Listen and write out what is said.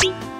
Bye.